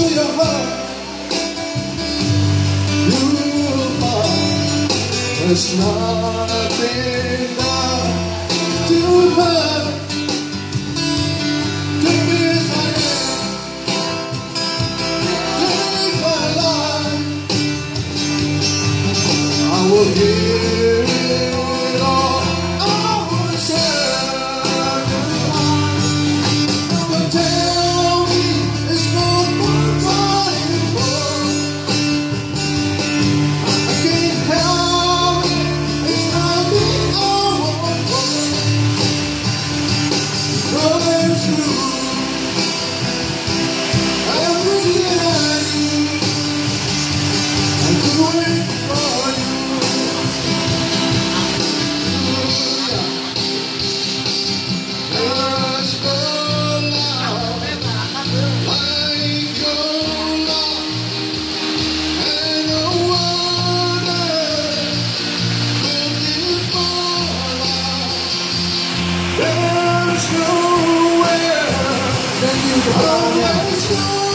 to your heart. Ooh, heart, there's nothing left to. Take my life. I will give. you will and you're the one i wish